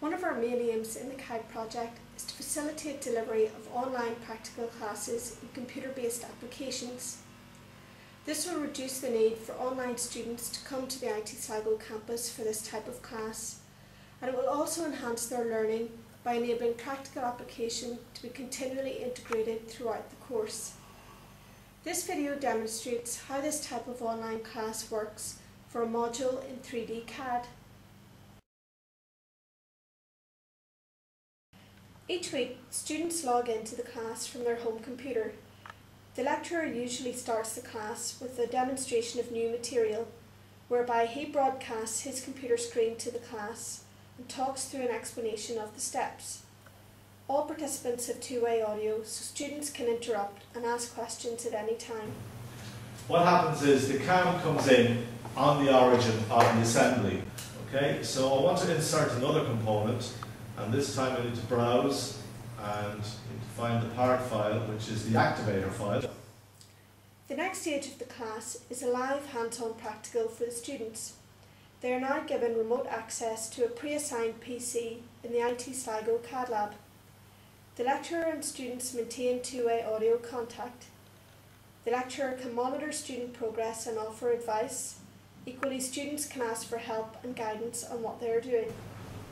One of our main aims in the KITE project is to facilitate delivery of online practical classes in computer-based applications. This will reduce the need for online students to come to the IT Sligo campus for this type of class and it will also enhance their learning by enabling practical application to be continually integrated throughout the course. This video demonstrates how this type of online class works for a module in 3D CAD. Each week, students log into the class from their home computer. The lecturer usually starts the class with a demonstration of new material, whereby he broadcasts his computer screen to the class and talks through an explanation of the steps. All participants have two-way audio, so students can interrupt and ask questions at any time. What happens is the cam comes in on the origin of the assembly. Okay, so I want to insert another component and this time I need to browse and find the part file which is the activator file. The next stage of the class is a live hands-on practical for the students. They are now given remote access to a pre-assigned PC in the IT Sligo CAD lab. The lecturer and students maintain two-way audio contact. The lecturer can monitor student progress and offer advice. Equally, students can ask for help and guidance on what they are doing.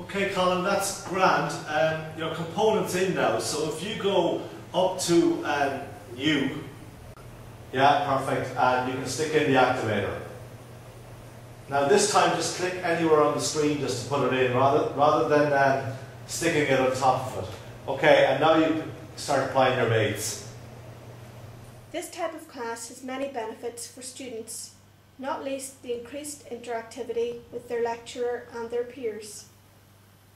Okay, Colin, that's grand. Um, your component's in now, so if you go up to um, New, yeah, perfect, and you can stick in the activator. Now this time just click anywhere on the screen just to put it in, rather, rather than um, sticking it on top of it. Okay, and now you start applying your weights. This type of class has many benefits for students, not least the increased interactivity with their lecturer and their peers.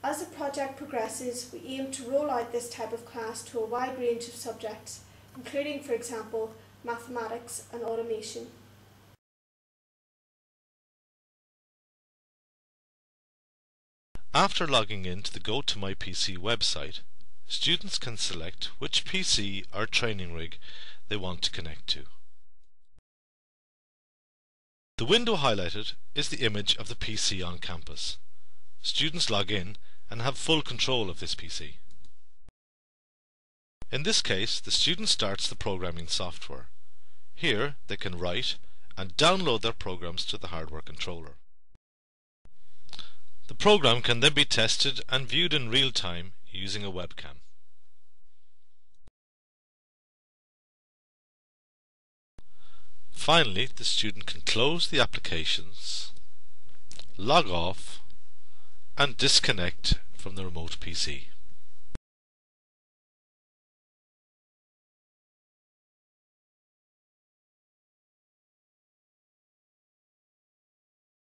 As the project progresses, we aim to roll out this type of class to a wide range of subjects, including, for example, mathematics and automation. After logging in to the GoToMyPC website, students can select which PC or training rig they want to connect to. The window highlighted is the image of the PC on campus. Students log in and have full control of this PC. In this case, the student starts the programming software. Here, they can write and download their programs to the hardware controller. The program can then be tested and viewed in real time using a webcam. Finally, the student can close the applications, log off and disconnect from the remote PC.